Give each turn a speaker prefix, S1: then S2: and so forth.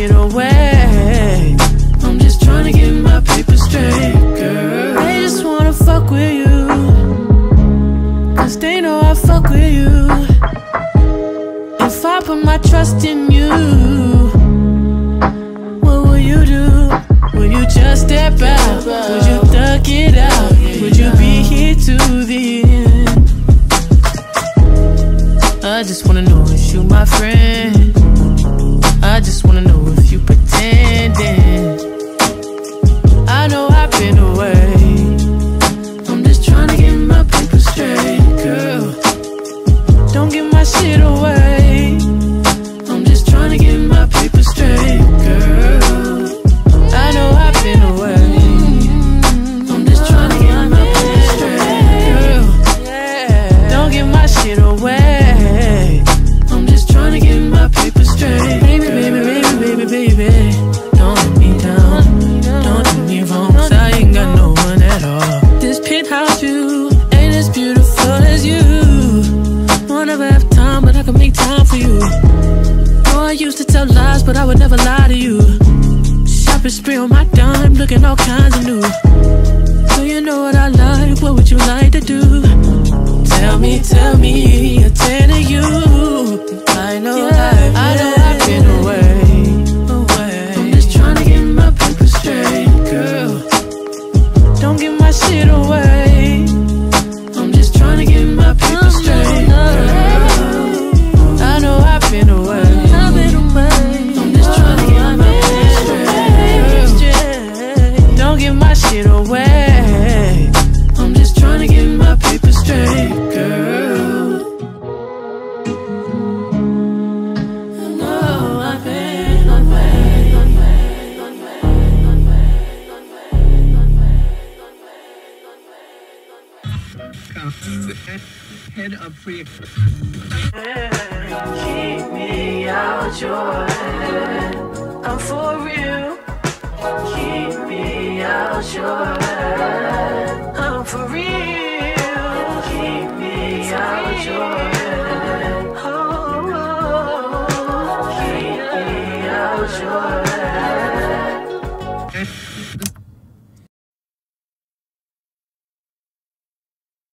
S1: it away. I'm just trying to get my paper straight, girl. They just wanna fuck with you. Cause they know I fuck with you. If I put my trust in you, what will you do? Will you just step out? Would you thug it out? Would you be here to the end? I just wanna know, is you my friend? I just wanna know if you pretending. but I would never lie to you. Shopping spree on my dime, looking all kinds. account, the head,
S2: head of free.
S1: Keep me out your head. I'm for real. Keep me out your head. I'm for real. Keep me out your head.